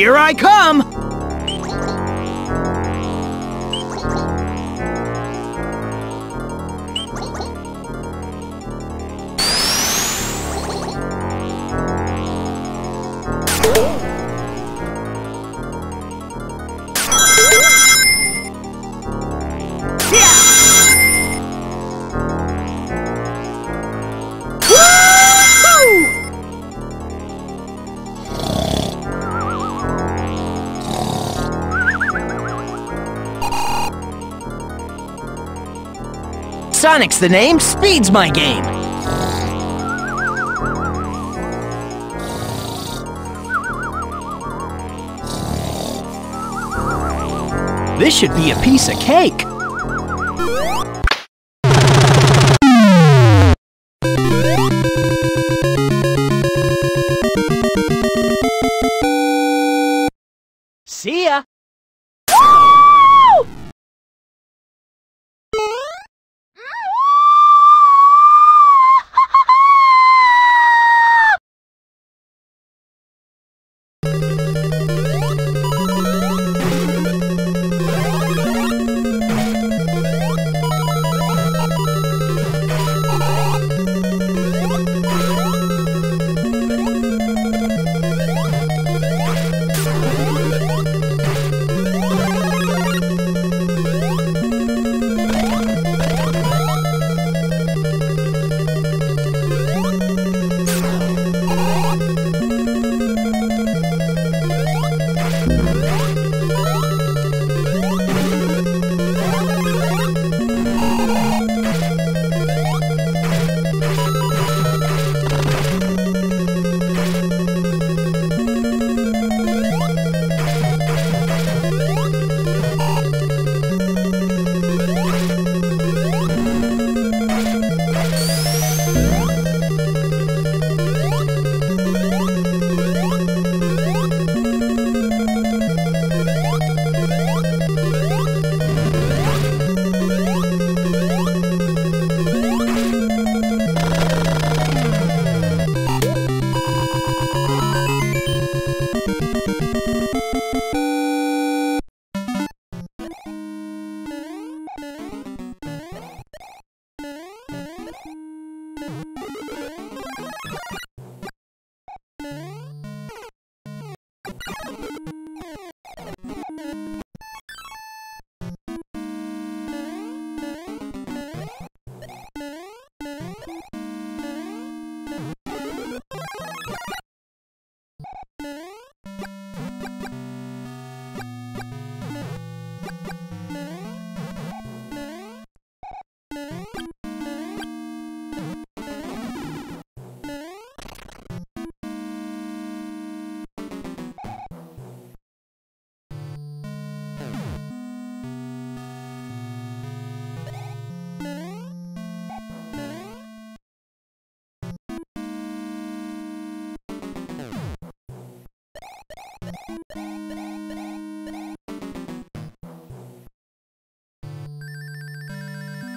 Here I come! Sonic's the name, speed's my game. This should be a piece of cake.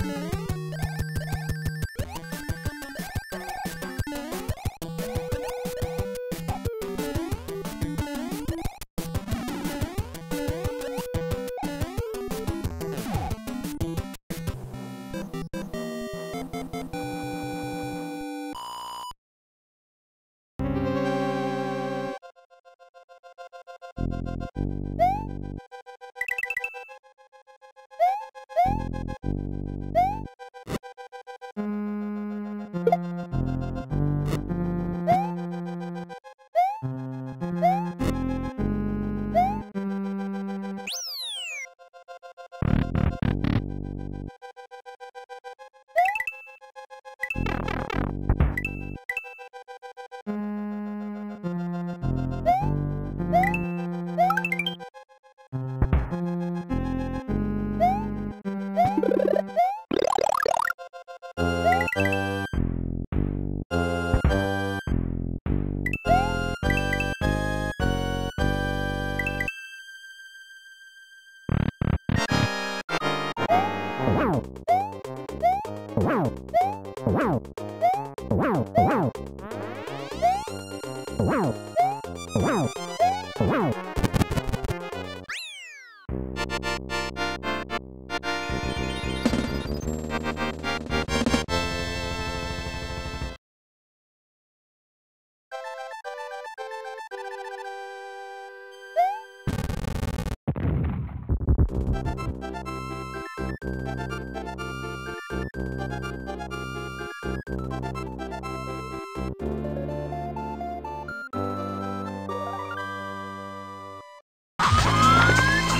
Wow.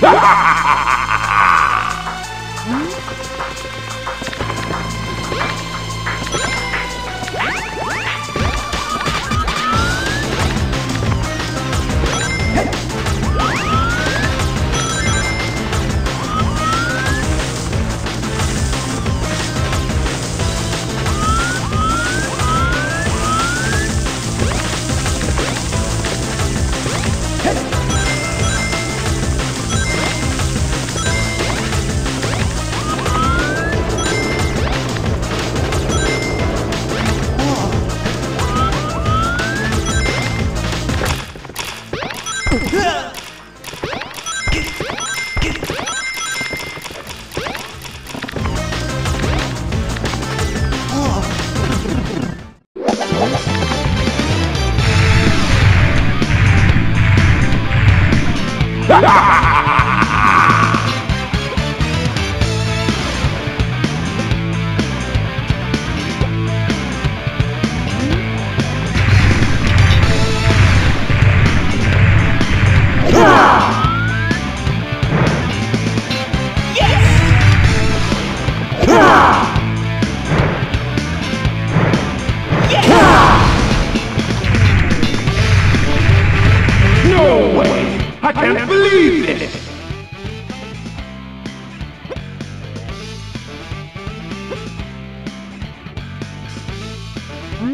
No Ha ha ha!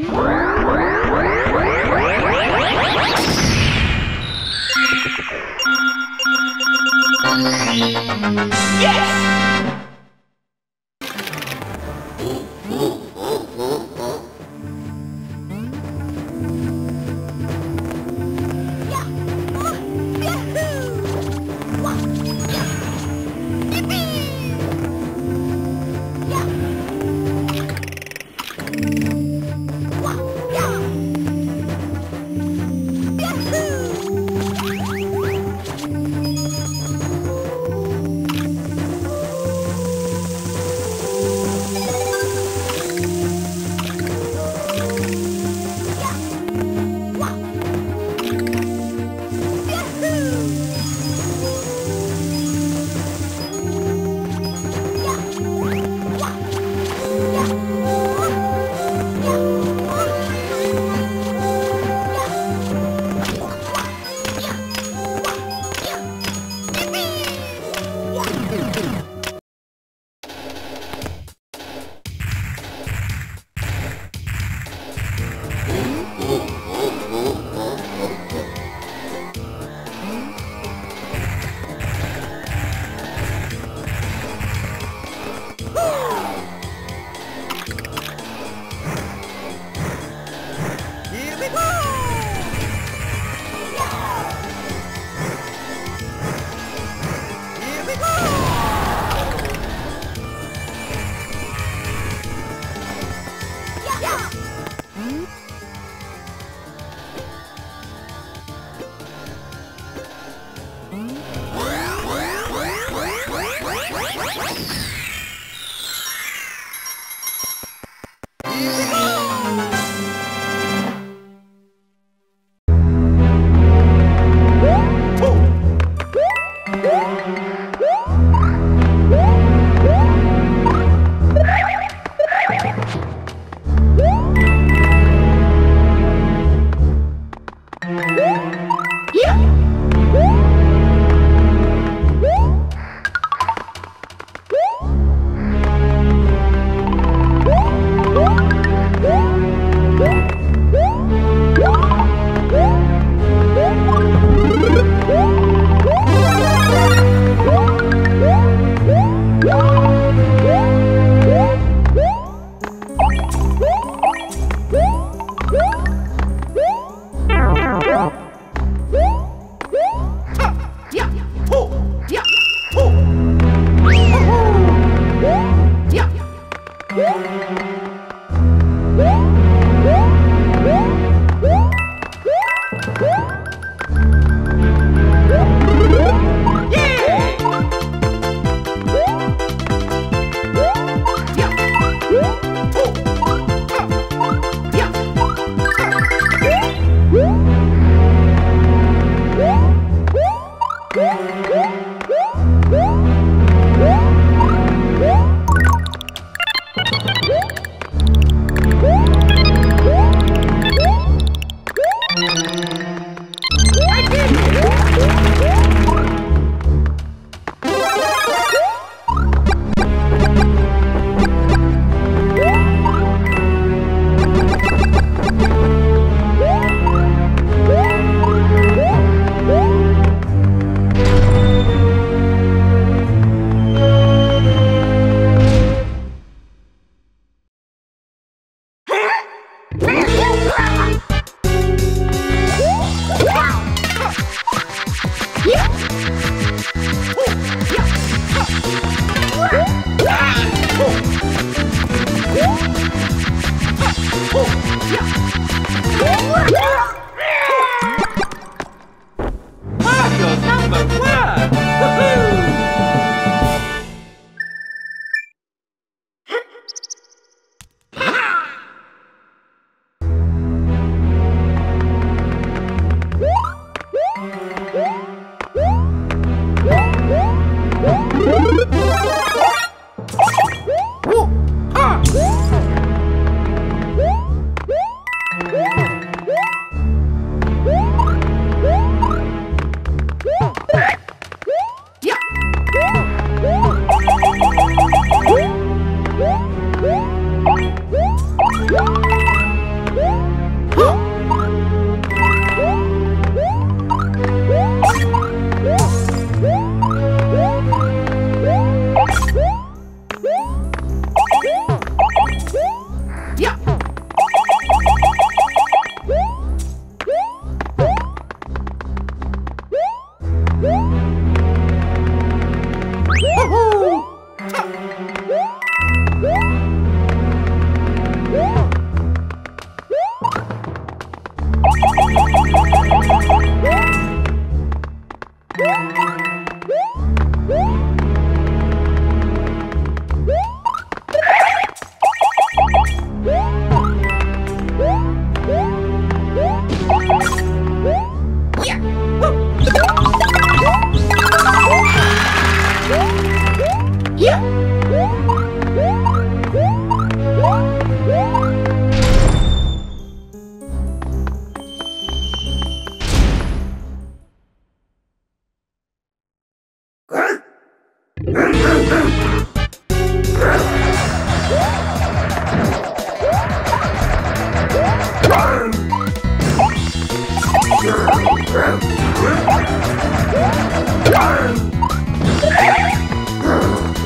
Woo!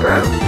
Mario